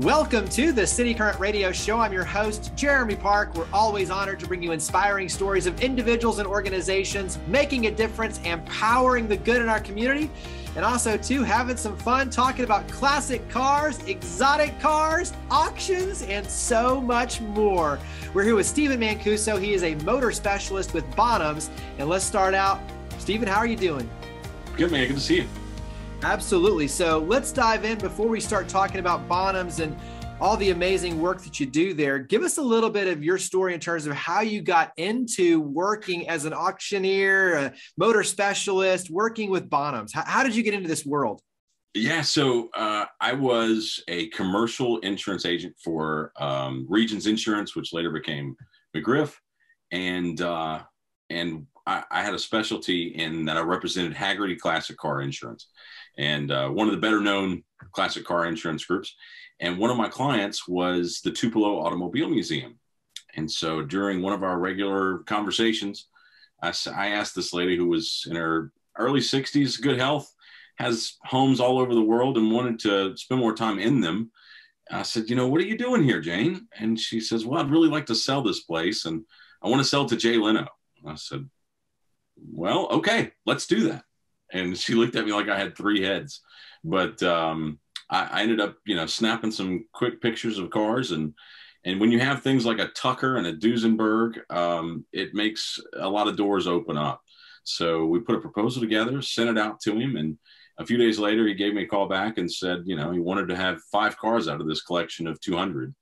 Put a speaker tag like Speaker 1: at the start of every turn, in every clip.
Speaker 1: Welcome to the City Current Radio Show. I'm your host, Jeremy Park. We're always honored to bring you inspiring stories of individuals and organizations making a difference, empowering the good in our community, and also, too, having some fun talking about classic cars, exotic cars, auctions, and so much more. We're here with Stephen Mancuso. He is a motor specialist with Bonhams. And let's start out. Stephen, how are you doing?
Speaker 2: Good, man. Good to see you.
Speaker 1: Absolutely. So let's dive in before we start talking about Bonhams and all the amazing work that you do there. Give us a little bit of your story in terms of how you got into working as an auctioneer, a motor specialist, working with Bonhams. How, how did you get into this world?
Speaker 2: Yeah, so uh, I was a commercial insurance agent for um, Regions Insurance, which later became McGriff, and uh, and I, I, had a specialty in that I represented Hagerty Classic Car Insurance, and uh, one of the better known classic car insurance groups. And one of my clients was the Tupelo Automobile Museum. And so during one of our regular conversations, I, I asked this lady who was in her early 60s, good health, has homes all over the world, and wanted to spend more time in them. I said, You know, what are you doing here, Jane? And she says, Well, I'd really like to sell this place, and I want to sell to Jay Leno. I said, Well, okay, let's do that and she looked at me like I had three heads. But um, I, I, ended up, you know, snapping some quick pictures of cars, and and when you have things like a Tucker and a Duesenberg, um, it makes a lot of doors open up. So we put a proposal together, sent it out to him, and a few days later, he gave me a call back and said, you know, he wanted to have five cars out of this collection of 200.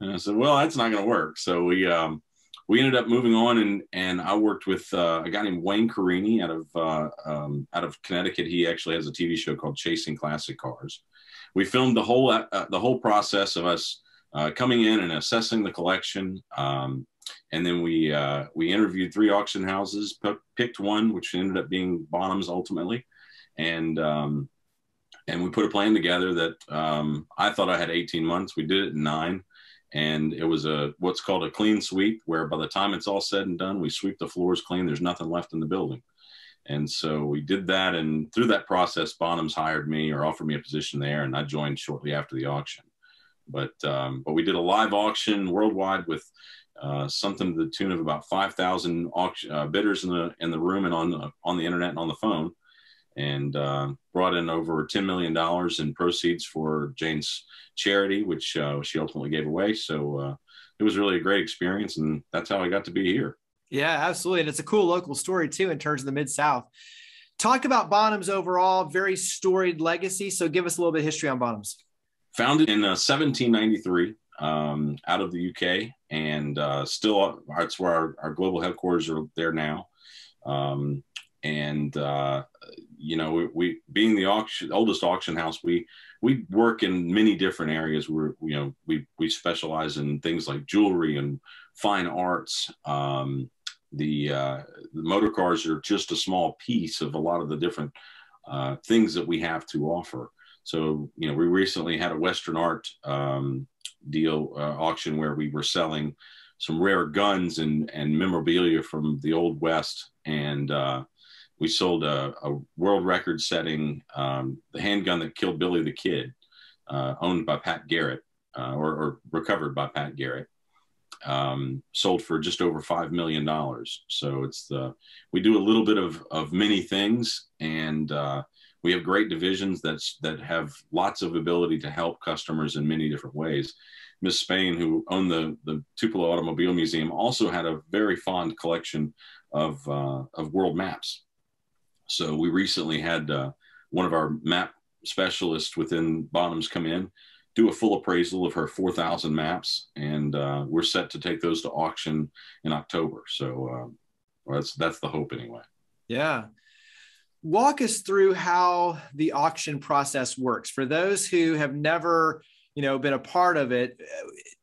Speaker 2: And I said, well, that's not going to work. So we um, we ended up moving on and and I worked with uh, a guy named Wayne Carini out of uh, um, out of Connecticut. He actually has a TV show called Chasing Classic Cars. We filmed the whole uh, the whole process of us uh, coming in and assessing the collection, um, and then we uh, we interviewed three auction houses, picked one, which ended up being Bonhams ultimately, and um, and we put a plan together that um, I thought I had 18 months. We did it in nine and it was a what's called a clean sweep where by the time it's all said and done we sweep the floors clean. There's nothing left in the building. And so we did that and through that process bonhams hired me or offered me a position there and i joined shortly after the auction. But um, but we did a live auction worldwide with uh, something to the tune of about 5,000 uh, bidders in the in the room and on the on the internet and on the phone, and uh, brought in over $10 million in proceeds for Jane's charity, which uh, she ultimately gave away. So uh, it was really a great experience, and that's how I got to be here.
Speaker 1: Yeah, absolutely. And it's a cool local story, too, in terms of the Mid South. Talk about Bonhams overall, very storied legacy. So give us a little bit of history on Bonhams.
Speaker 2: Founded in 1793 uh, um, out of the UK, and uh, still, that's where our, our, global headquarters are there now. Um, and uh, you know, we, we, being the auction oldest auction house, we we work in many different areas. We're you know we we specialize in things like jewelry and fine arts. Um, the, uh, the motor cars are just a small piece of a lot of the different uh, things that we have to offer. So you know, we recently had a Western art um, deal uh, auction where we were selling some rare guns and and memorabilia from the old west and uh, we sold a, a world record setting um, the handgun that killed Billy the Kid, uh, owned by Pat Garrett uh, or, or, recovered by Pat Garrett. Um, sold for just over five million dollars. So it's the we do a little bit of of many things, and uh, we have great divisions that's that have lots of ability to help customers in many different ways. Miss Spain, who owned the the Tupelo Automobile Museum, also had a very fond collection of uh, of world maps so we recently had uh, one of our map specialists within Bonhams come in, do a full appraisal of her 4,000 maps, and uh, we're set to take those to auction in October. So uh, well, that's that's the hope anyway.
Speaker 1: Yeah. Walk us through how the auction process works for those who have never, you know, been a part of it.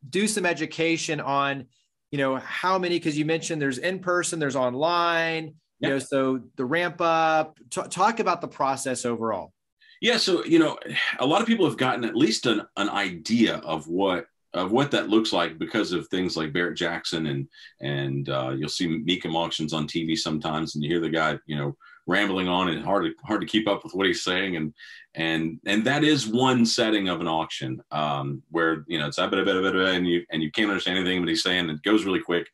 Speaker 1: Do some education on, you know, how many because you mentioned there's in person, there's online you know so the ramp up t- talk about the process overall
Speaker 2: yeah so you know a lot of people have gotten at least an, an idea of what of what that looks like because of things like Barrett Jackson and and uh, you'll see Mecum auctions on TV sometimes and you hear the guy you know rambling on and hard to hard to keep up with what he's saying and and and that is one setting of an auction um, where you know it's a bit, a bit, a bit, and you and you can't understand anything but he's saying it goes really quick.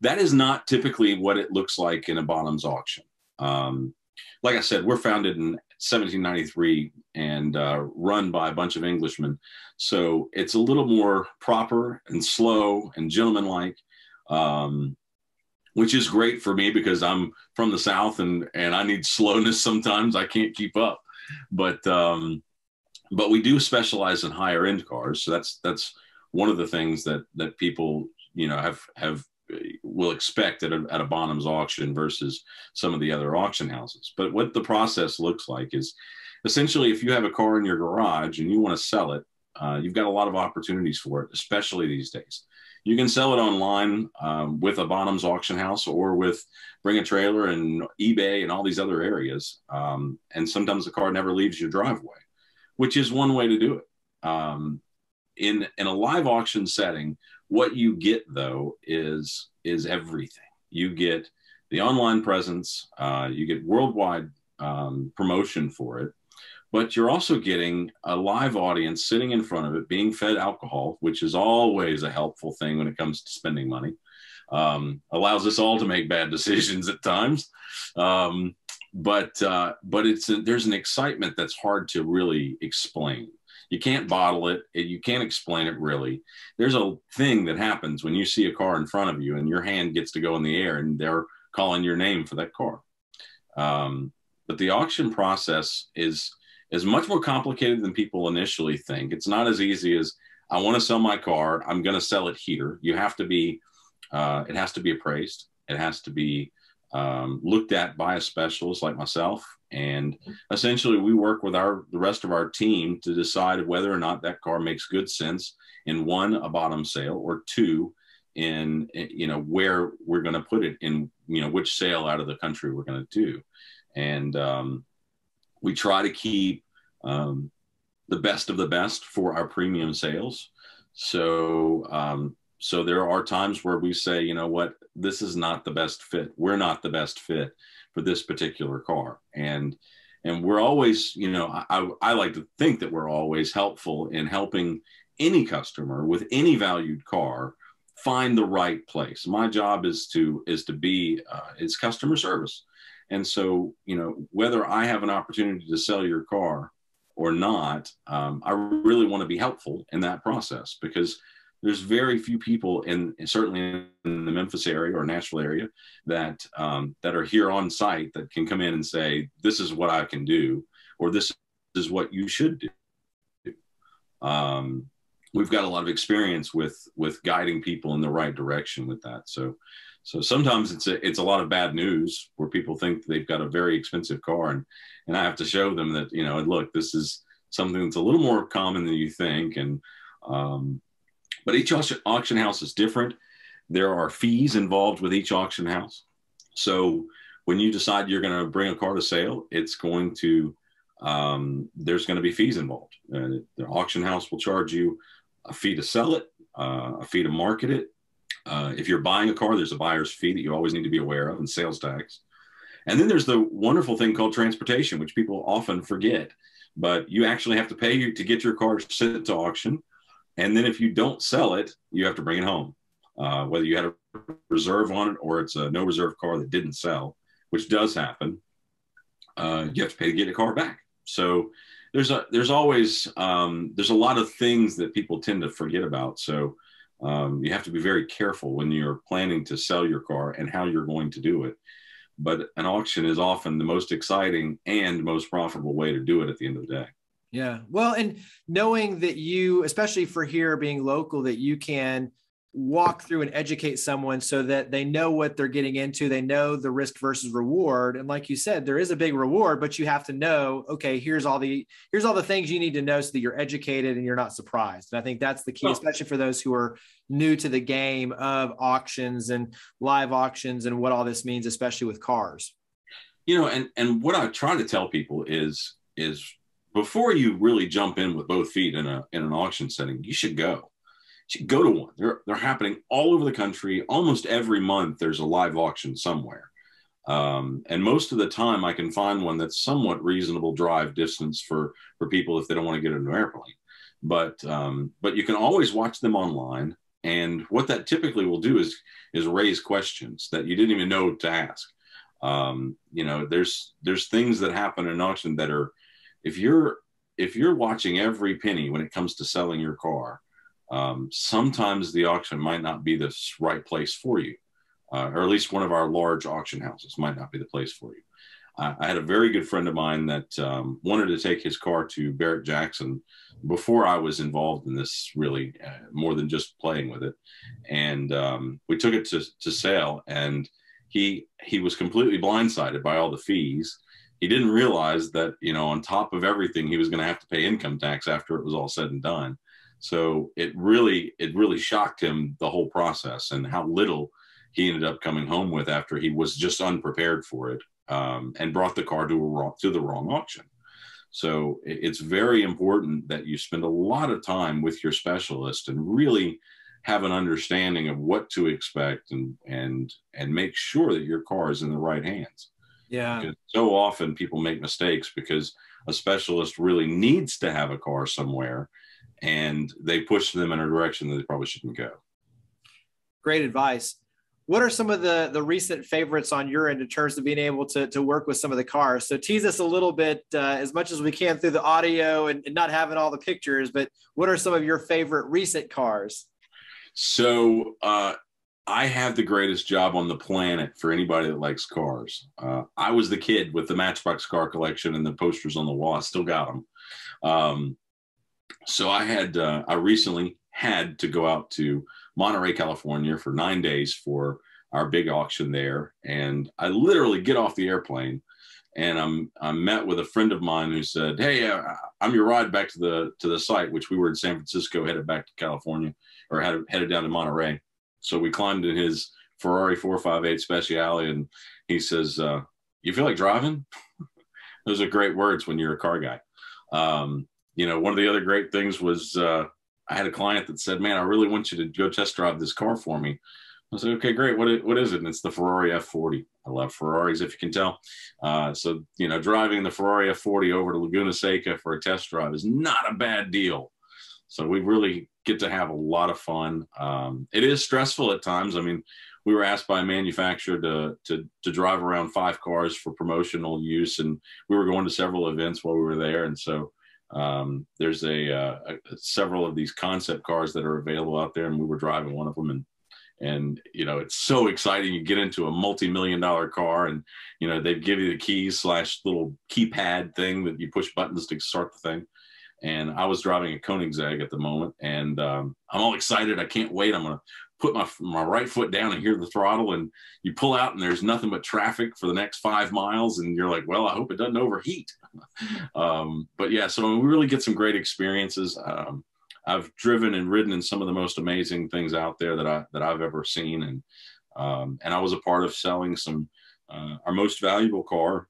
Speaker 2: That is not typically what it looks like in a Bonhams auction. Um, like I said, we're founded in 1793 and uh, run by a bunch of Englishmen, so it's a little more proper and slow and gentlemanlike. Um, which is great for me because I'm from the South and and I need slowness sometimes. I can't keep up, but um, but we do specialize in higher end cars, so that's that's one of the things that that people you know have have will expect at a, at a Bonhams auction versus some of the other auction houses. But what the process looks like is essentially if you have a car in your garage and you want to sell it, uh, you've got a lot of opportunities for it, especially these days. You can sell it online um, with a Bonhams auction house or with Bring a Trailer and eBay and all these other areas. Um, and sometimes the car never leaves your driveway, which is one way to do it. Um, in in a live auction setting, what you get though is is everything. You get the online presence, uh, you get worldwide um, promotion for it, but you're also getting a live audience sitting in front of it being fed alcohol which is always a helpful thing when it comes to spending money. Um, allows us all to make bad decisions at times. Um, but uh, but it's a, there's an excitement that's hard to really explain you can't bottle it you can't explain it really there's a thing that happens when you see a car in front of you and your hand gets to go in the air and they're calling your name for that car um, but the auction process is is much more complicated than people initially think. It's not as easy as I want to sell my car. I'm going to sell it here. You have to be, uh, it has to be appraised. It has to be um, looked at by a specialist like myself. And essentially, we work with our the rest of our team to decide whether or not that car makes good sense in one a Bonhams sale or two in you know where we're going to put it in you know which sale out of the country we're going to do. And um, we try to keep um, the best of the best for our premium sales. So, um, so there are times where we say, you know what, this is not the best fit. We're not the best fit for this particular car, and and we're always, you know, I, I like to think that we're always helpful in helping any customer with any valued car find the right place. My job is to is to be uh, is customer service. And so, you know, whether I have an opportunity to sell your car or not, um, I really want to be helpful in that process because there's very few people in certainly in the Memphis area or Nashville area that um, that are here on site that can come in and say this is what I can do or this is what you should do. Um, we've got a lot of experience with with guiding people in the right direction with that. So so sometimes it's a it's a lot of bad news where people think they've got a very expensive car, and and I have to show them that you know, look, this is something that's a little more common than you think, and um, but each auction house is different. There are fees involved with each auction house. So when you decide you're going to bring a car to sale, it's going to um, there's going to be fees involved. Uh, the auction house will charge you a fee to sell it, uh, a fee to market it, uh, if you're buying a car, there's a buyer's fee that you always need to be aware of and sales tax. And then there's the wonderful thing called transportation, which people often forget. But you actually have to pay to get your car sent to auction. And then if you don't sell it, you have to bring it home. Uh, whether you had a reserve on it or it's a no reserve car that didn't sell, which does happen, uh, you have to pay to get a car back. So there's a there's always um, there's a lot of things that people tend to forget about. So um, you have to be very careful when you're planning to sell your car and how you're going to do it. But an auction is often the most exciting and most profitable way to do it at the end of the day.
Speaker 1: Yeah. Well, and knowing that you, especially for here being local, that you can walk through and educate someone so that they know what they're getting into they know the risk versus reward. And like you said there is a big reward but you have to know okay here's all the here's all the things you need to know so that you're educated and you're not surprised. And i think that's the key especially for those who are new to the game of auctions and live auctions and what all this means especially with cars.
Speaker 2: You know and and what i try to tell people is is before you really jump in with both feet in a in an auction setting you should go go to one. They're, they're happening all over the country. Almost every month, there's a live auction somewhere. Um, and most of the time, I can find one that's somewhat reasonable drive distance for for people if they don't want to get in an airplane. But um, but you can always watch them online, and what that typically will do is is raise questions that you didn't even know to ask. Um, you know, there's there's things that happen in auction that are, if you're if you're watching every penny when it comes to selling your car, um, sometimes the auction might not be the right place for you uh, or at least one of our large auction houses might not be the place for you. I, I had a very good friend of mine that um, wanted to take his car to Barrett Jackson before I was involved in this, really uh, more than just playing with it. And um, we took it to, to sale, and he he was completely blindsided by all the fees. He didn't realize that you know on top of everything, he was going to have to pay income tax after it was all said and done. So it really it really shocked him the whole process and how little he ended up coming home with after he was just unprepared for it um, and brought the car to a wrong, to the wrong auction. So it's very important that you spend a lot of time with your specialist and really have an understanding of what to expect and and and make sure that your car is in the right hands.
Speaker 1: Yeah. Because
Speaker 2: so often people make mistakes because a specialist really needs to have a car somewhere and they push them in a direction that they probably shouldn't go.
Speaker 1: Great advice what are some of the the recent favorites on your end in terms of being able to to work with some of the cars so tease us a little bit uh, as much as we can through the audio and, and, not having all the pictures but what are some of your favorite recent cars
Speaker 2: so uh, i have the greatest job on the planet for anybody that likes cars uh, i was the kid with the matchbox car collection and the posters on the wall i still got them um, so i had uh, i recently had to go out to Monterey, California for nine days for our big auction there. And I literally get off the airplane and I'm I'm met with a friend of mine who said, "Hey, uh, I'm your ride back to the to the site, which we were in San Francisco, headed back to California, or had headed down to Monterey." So we climbed in his Ferrari 458 Speciale, and he says, uh, "You feel like driving?" Those are great words when you're a car guy. Um, you know, one of the other great things was uh, I had a client that said, "Man, I really want you to go test drive this car for me." I said, "Okay, great. What what is it?" And it's the Ferrari F40. I love Ferraris, if you can tell. Uh, so you know, driving the Ferrari F40 over to Laguna Seca for a test drive is not a bad deal. So we really get to have a lot of fun. Um, it is stressful at times. I mean, we were asked by a manufacturer to, to, to drive around five cars for promotional use, and we were going to several events while we were there, and so um, there's a, uh, a, several of these concept cars that are available out there, and we were driving one of them, and and you know it's so exciting. You get into a multi-million dollar car, and you know they give you the keys slash little keypad thing that you push buttons to start the thing. And I was driving a Koenigsegg at the moment, and um, I'm all excited. I can't wait. I'm gonna put my my right foot down and hear the throttle and you pull out and there's nothing but traffic for the next five miles and you're like well i hope it doesn't overheat um, but yeah so we really get some great experiences um, i've driven and ridden in some of the most amazing things out there that i that i've ever seen and um, and i was a part of selling some uh, our most valuable car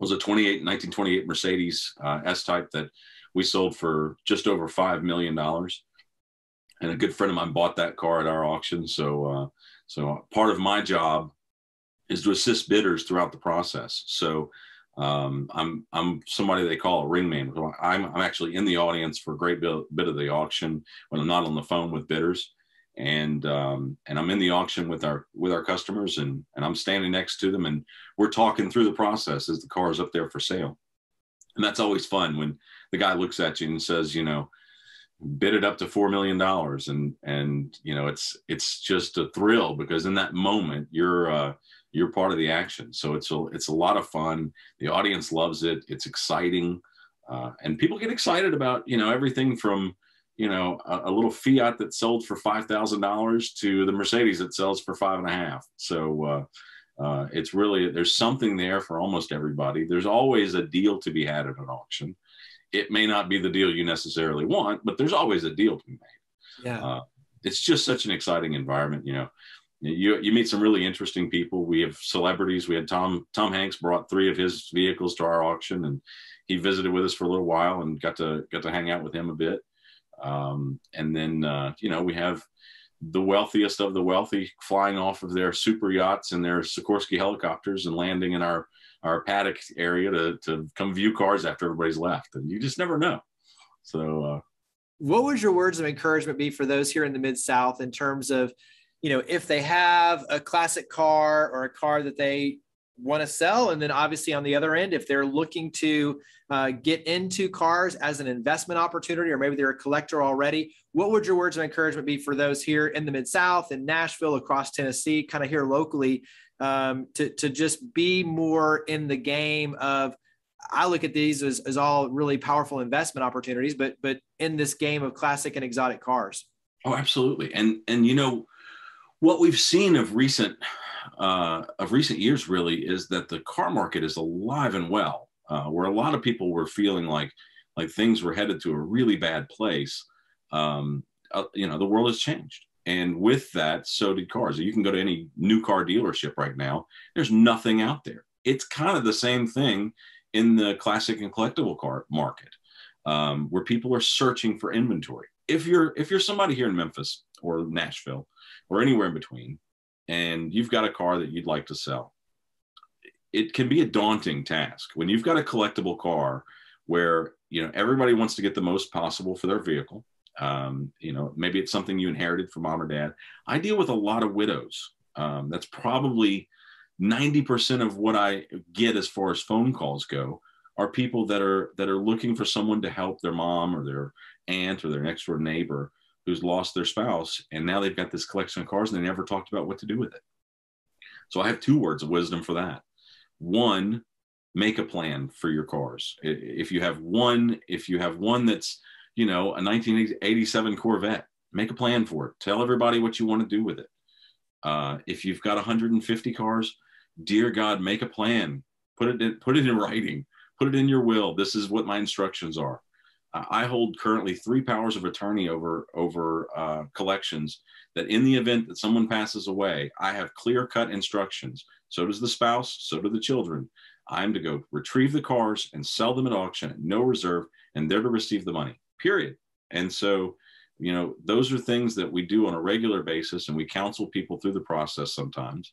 Speaker 2: was a 28 1928 mercedes uh, s-type that we sold for just over five million dollars and a good friend of mine bought that car at our auction. So, uh, so part of my job is to assist bidders throughout the process. So, um, I'm I'm somebody they call a ringman. I'm I'm actually in the audience for a great bit, of the auction when I'm not on the phone with bidders, and um, and I'm in the auction with our with our customers, and and I'm standing next to them, and we're talking through the process as the car is up there for sale, and that's always fun when the guy looks at you and says, you know, bid it up to four million dollars. And and you know it's it's just a thrill because in that moment you're uh you're part of the action. So it's a it's a lot of fun. The audience loves it. It's exciting. Uh, and people get excited about you know everything from you know a, a little fiat that sold for five thousand dollars to the mercedes that sells for five and a half. So uh, uh, it's really there's something there for almost everybody there's always a deal to be had at an auction it may not be the deal you necessarily want, but there's always a deal to be made.
Speaker 1: Yeah. Uh,
Speaker 2: it's just such an exciting environment. You know, you, you meet some really interesting people. We have celebrities. We had Tom, Tom Hanks brought three of his vehicles to our auction and he visited with us for a little while and got to, got to hang out with him a bit. Um, and then, uh, you know, we have the wealthiest of the wealthy flying off of their super yachts and their Sikorsky helicopters and landing in our our paddock area to to come view cars after everybody's left. And you just never know. So, uh,
Speaker 1: what would your words of encouragement be for those here in the mid South in terms of, you know, if they have a classic car or a car that they want to sell. And then obviously on the other end, if they're looking to uh, get into cars as an investment opportunity, or maybe they're a collector already, what would your words of encouragement be for those here in the Mid South, in Nashville, across Tennessee, kind of here locally, um, to, to just be more in the game of, I look at these as, as all really powerful investment opportunities, but but in this game of classic and exotic cars.
Speaker 2: Oh, absolutely. And and you know what we've seen of recent uh, of recent years really is that the car market is alive and well, uh, where a lot of people were feeling like like things were headed to a really bad place. Um, uh, you know, the world has changed, and with that, so did cars. You can go to any new car dealership right now. There's nothing out there. It's kind of the same thing in the classic and collectible car market, um, where people are searching for inventory. If you're if you're somebody here in Memphis or Nashville or anywhere in between, and you've got a car that you'd like to sell, it can be a daunting task when you've got a collectible car where you know everybody wants to get the most possible for their vehicle. Um, you know, maybe it's something you inherited from mom or dad. I deal with a lot of widows. Um, that's probably 90% of what I get as far as phone calls go are people that are that are looking for someone to help their mom or their aunt or their next door neighbor who's lost their spouse and now they've got this collection of cars and they never talked about what to do with it. So i have two words of wisdom for that. One make a plan for your cars. If you have one if you have one that's you know a 1987 corvette make a plan for it. Tell everybody what you want to do with it. Uh, if you've got 150 cars dear god make a plan. Put it in, put it in writing. Put it in your will. This is what my instructions are I hold currently three powers of attorney over over uh, collections. That in the event that someone passes away, I have clear cut instructions. So does the spouse. So do the children. I'm to go retrieve the cars and sell them at auction at no reserve, and they're to receive the money. Period. And so, you know, those are things that we do on a regular basis, and we counsel people through the process sometimes.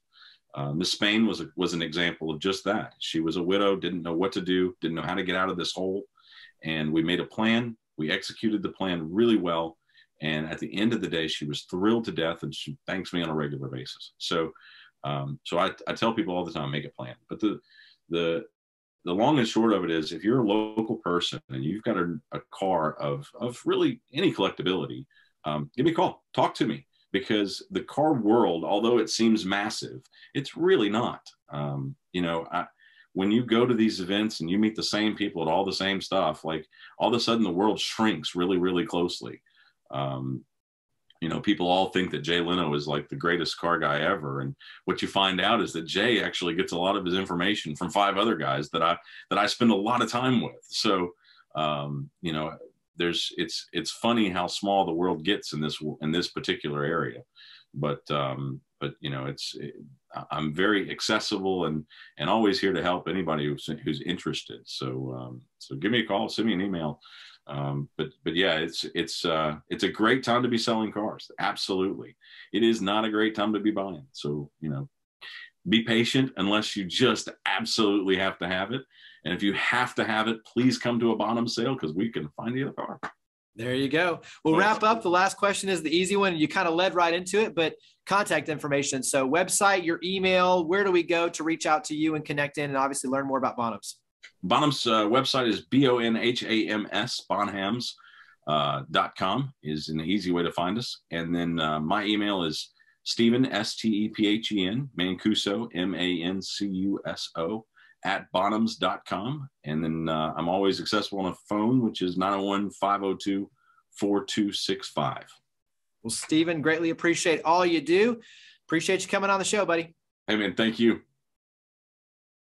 Speaker 2: Uh, Miss Spain was a, was an example of just that. She was a widow, didn't know what to do, didn't know how to get out of this hole and we made a plan. We executed the plan really well. And at the end of the day, she was thrilled to death and she thanks me on a regular basis. So, um, so I, I tell people all the time, make a plan. But the, the, the long and short of it is if you're a local person and you've got a, a car of, of really any collectability, um, give me a call, talk to me because the car world, although it seems massive, it's really not. Um, you know, I, when you go to these events and you meet the same people at all the same stuff, like all of a sudden the world shrinks really, really closely. Um, you know, people all think that Jay Leno is like the greatest car guy ever, and what you find out is that Jay actually gets a lot of his information from five other guys that I that I spend a lot of time with. So, um, you know, there's it's it's funny how small the world gets in this in this particular area, but um, but you know, it's it, I'm very accessible and and always here to help anybody who's, who's interested. So um, so give me a call, send me an email. Um, but but yeah, it's it's uh, it's a great time to be selling cars. Absolutely, it is not a great time to be buying. So you know, be patient unless you just absolutely have to have it. And if you have to have it, please come to a Bonhams sale because we can find you a car.
Speaker 1: There you go. We'll wrap up. The last question is the easy one. You kind of led right into it, but contact information. So, website, your email, where do we go to reach out to you and connect in and obviously learn more about Bonhams?
Speaker 2: Bonham's uh, website is B O N H A M S, Bonhams. Uh, dot com is an easy way to find us. And then uh, my email is Stephen, S T E P H E N, Mancuso, M A N C U S O, at bonhams.com. And then uh, I'm always accessible on a phone, which is 901 502 4265.
Speaker 1: Well, Stephen, greatly appreciate all you do. Appreciate you coming on the show, buddy.
Speaker 2: Hey, man, thank you.